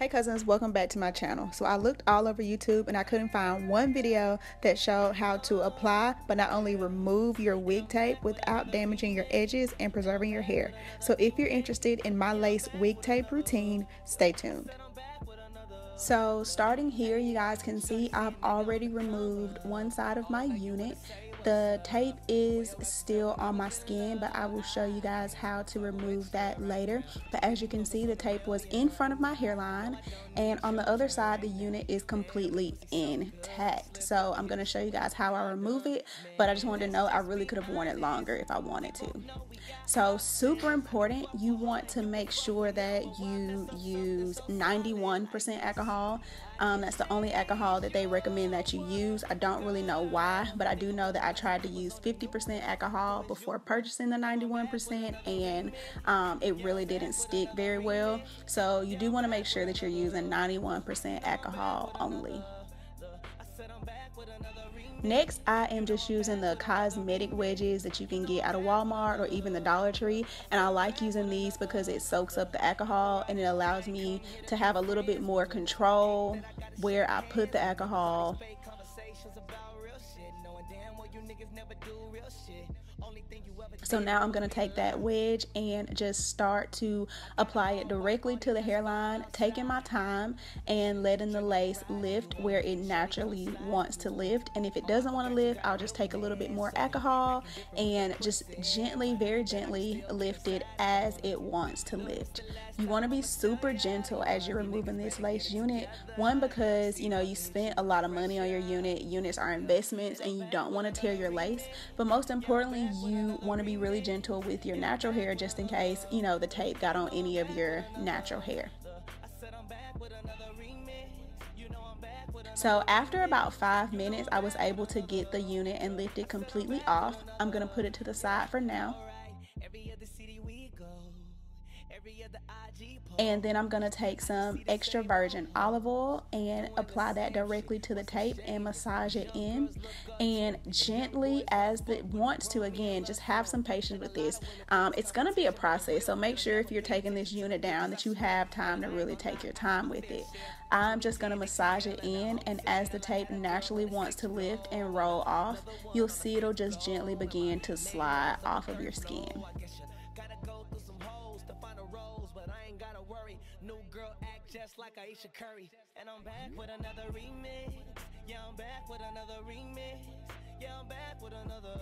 Hey cousins, welcome back to my channel. So I looked all over YouTube and I couldn't find one video that showed how to apply but not only remove your wig tape without damaging your edges and preserving your hair. So if you're interested in my lace wig tape routine, stay tuned. So starting here, you guys can see I've already removed one side of my unit the tape is still on my skin, but I will show you guys how to remove that later. But as you can see, the tape was in front of my hairline, and on the other side, the unit is completely intact. So I'm gonna show you guys how I remove it, but I just wanted to know I really could have worn it longer if I wanted to. So super important, you want to make sure that you use 91% alcohol. Um, that's the only alcohol that they recommend that you use. I don't really know why, but I do know that I tried to use 50% alcohol before purchasing the 91% and um, it really didn't stick very well. So you do want to make sure that you're using 91% alcohol only. Next, I am just using the cosmetic wedges that you can get out of Walmart or even the Dollar Tree. And I like using these because it soaks up the alcohol and it allows me to have a little bit more control where I put the alcohol So now I'm going to take that wedge and just start to apply it directly to the hairline, taking my time and letting the lace lift where it naturally wants to lift. And if it doesn't want to lift, I'll just take a little bit more alcohol and just gently, very gently lift it as it wants to lift. You want to be super gentle as you're removing this lace unit. One, because you know you spent a lot of money on your unit. Units are investments and you don't want to tear your lace. But most importantly, you want to be really gentle with your natural hair just in case, you know, the tape got on any of your natural hair. So after about five minutes, I was able to get the unit and lift it completely off. I'm going to put it to the side for now. And then I'm going to take some extra virgin olive oil and apply that directly to the tape and massage it in. And gently, as it wants to, again, just have some patience with this. Um, it's going to be a process, so make sure if you're taking this unit down that you have time to really take your time with it. I'm just going to massage it in, and as the tape naturally wants to lift and roll off, you'll see it'll just gently begin to slide off of your skin. Just like Ayesha Curry. And I'm back with another remix. Yeah, I'm back with another remix. Yeah, I'm back with another.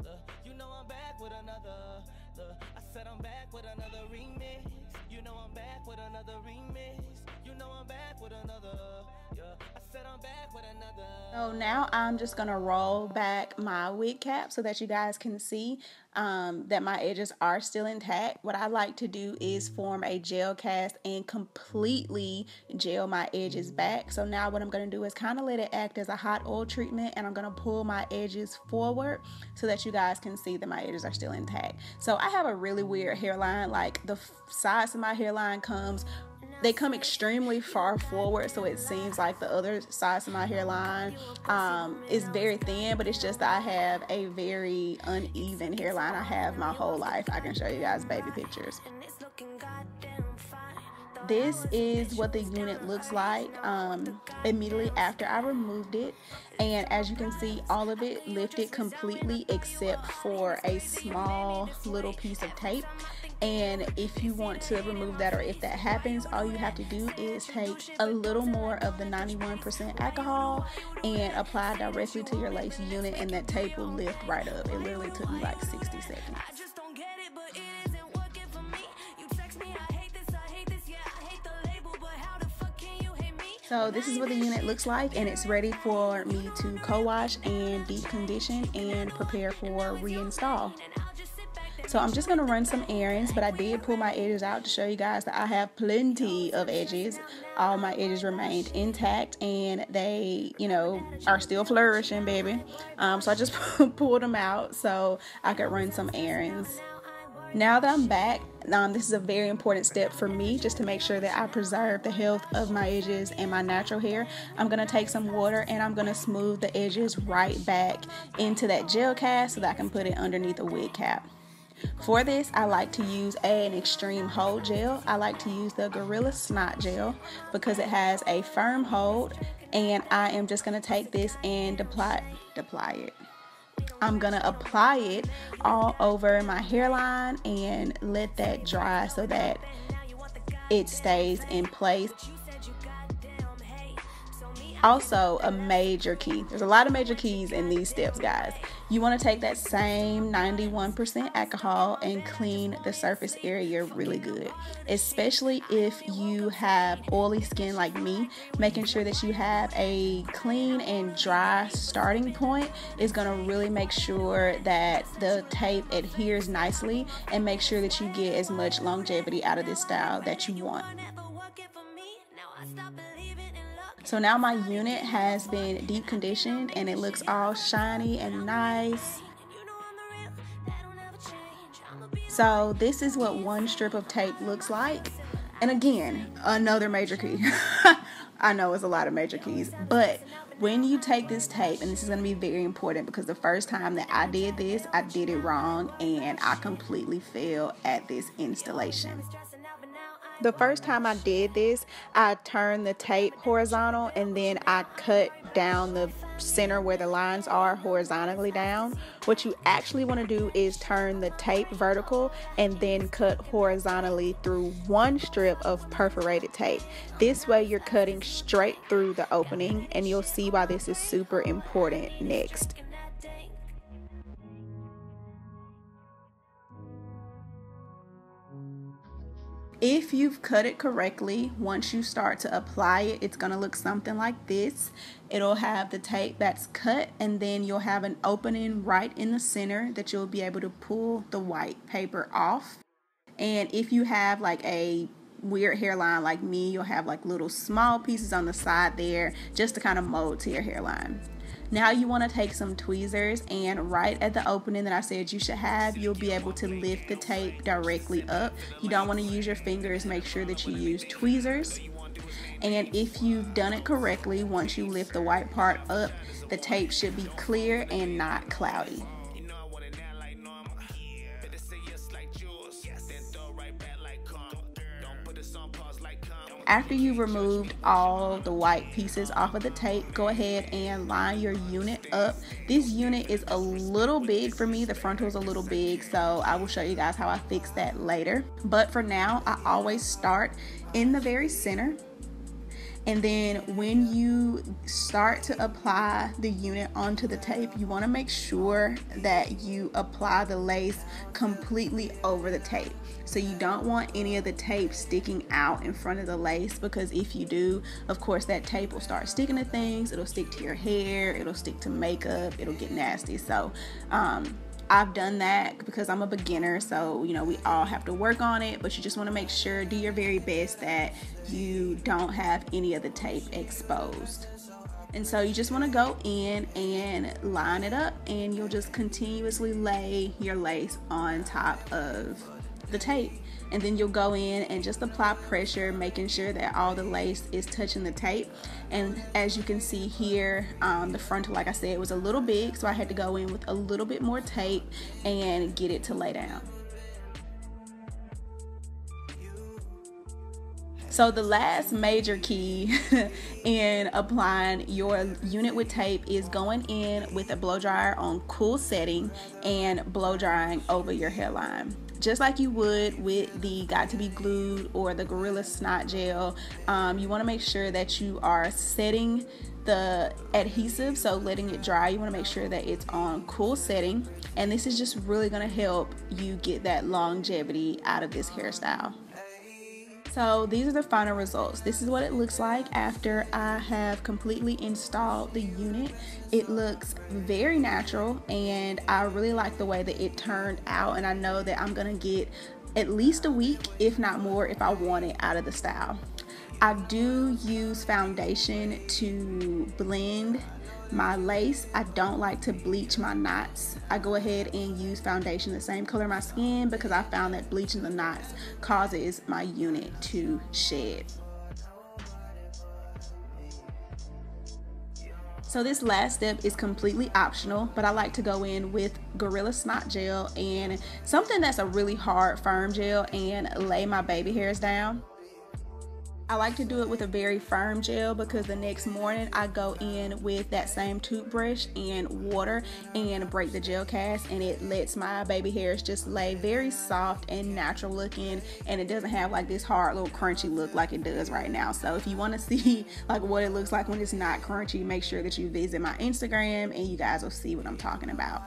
Uh, you know I'm back with another. Uh, I said I'm back with another remix. You know I'm back with another remix. You know I'm back with another. Yeah, I said I'm back with another. So now I'm just gonna roll back my wig cap so that you guys can see um, that my edges are still intact. What I like to do is form a gel cast and completely gel my edges back. So now what I'm gonna do is kind of let it act as a hot oil treatment and I'm gonna pull my edges forward so that you guys can see that my edges are still intact. So I have a really weird hairline, like the sides of my hairline comes they come extremely far forward so it seems like the other sides of my hairline um, is very thin but it's just i have a very uneven hairline. I have my whole life. I can show you guys baby pictures. This is what the unit looks like um, immediately after I removed it. And as you can see all of it lifted completely except for a small little piece of tape and if you want to remove that or if that happens all you have to do is take a little more of the 91% alcohol and apply directly to your lace unit and that tape will lift right up. It literally took me like 60 seconds. So this is what the unit looks like and it's ready for me to co-wash and deep condition and prepare for reinstall. So I'm just going to run some errands, but I did pull my edges out to show you guys that I have plenty of edges. All my edges remained intact and they, you know, are still flourishing, baby. Um, so I just pulled them out so I could run some errands. Now that I'm back, um, this is a very important step for me just to make sure that I preserve the health of my edges and my natural hair. I'm going to take some water and I'm going to smooth the edges right back into that gel cast so that I can put it underneath a wig cap. For this, I like to use an extreme hold gel. I like to use the Gorilla Snot Gel because it has a firm hold and I am just going to take this and apply, apply it. I'm gonna apply it all over my hairline and let that dry so that it stays in place also a major key. There's a lot of major keys in these steps guys. You want to take that same 91% alcohol and clean the surface area really good especially if you have oily skin like me. Making sure that you have a clean and dry starting point is going to really make sure that the tape adheres nicely and make sure that you get as much longevity out of this style that you want so now my unit has been deep conditioned and it looks all shiny and nice. So this is what one strip of tape looks like. And again, another major key. I know it's a lot of major keys, but when you take this tape, and this is going to be very important because the first time that I did this, I did it wrong and I completely failed at this installation. The first time I did this, I turned the tape horizontal and then I cut down the center where the lines are horizontally down. What you actually want to do is turn the tape vertical and then cut horizontally through one strip of perforated tape. This way you're cutting straight through the opening and you'll see why this is super important next. If you've cut it correctly, once you start to apply it, it's going to look something like this. It'll have the tape that's cut and then you'll have an opening right in the center that you'll be able to pull the white paper off. And if you have like a weird hairline like me, you'll have like little small pieces on the side there just to kind of mold to your hairline. Now you want to take some tweezers and right at the opening that I said you should have, you'll be able to lift the tape directly up. You don't want to use your fingers, make sure that you use tweezers. And if you've done it correctly, once you lift the white part up, the tape should be clear and not cloudy. After you've removed all the white pieces off of the tape, go ahead and line your unit up. This unit is a little big for me. The frontal is a little big, so I will show you guys how I fix that later. But for now, I always start in the very center and then when you start to apply the unit onto the tape, you want to make sure that you apply the lace completely over the tape. So you don't want any of the tape sticking out in front of the lace because if you do, of course, that tape will start sticking to things. It'll stick to your hair, it'll stick to makeup, it'll get nasty. So, um, I've done that because I'm a beginner, so you know, we all have to work on it, but you just want to make sure, do your very best that you don't have any of the tape exposed. And so you just want to go in and line it up, and you'll just continuously lay your lace on top of the tape. And then you'll go in and just apply pressure making sure that all the lace is touching the tape. And as you can see here um, the frontal like I said was a little big so I had to go in with a little bit more tape and get it to lay down. So the last major key in applying your unit with tape is going in with a blow dryer on cool setting and blow drying over your hairline just like you would with the Got to Be Glued or the Gorilla Snot Gel. Um, you want to make sure that you are setting the adhesive, so letting it dry. You want to make sure that it's on cool setting, and this is just really going to help you get that longevity out of this hairstyle. So these are the final results. This is what it looks like after I have completely installed the unit. It looks very natural and I really like the way that it turned out and I know that I'm gonna get at least a week, if not more, if I want it out of the style. I do use foundation to blend my lace. I don't like to bleach my knots. I go ahead and use foundation the same color my skin because i found that bleaching the knots causes my unit to shed. So this last step is completely optional, but I like to go in with Gorilla Snot Gel and something that's a really hard firm gel and lay my baby hairs down. I like to do it with a very firm gel because the next morning I go in with that same toothbrush and water and break the gel cast and it lets my baby hairs just lay very soft and natural looking and it doesn't have like this hard little crunchy look like it does right now. So if you want to see like what it looks like when it's not crunchy, make sure that you visit my Instagram and you guys will see what I'm talking about.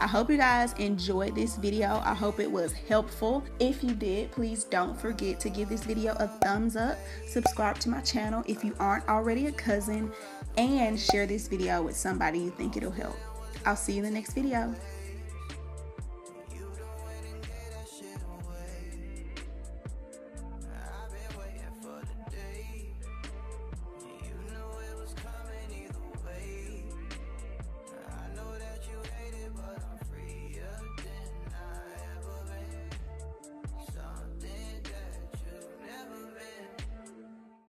I hope you guys enjoyed this video. I hope it was helpful. If you did, please don't forget to give this video a thumbs up, subscribe to my channel if you aren't already a cousin, and share this video with somebody you think it'll help. I'll see you in the next video.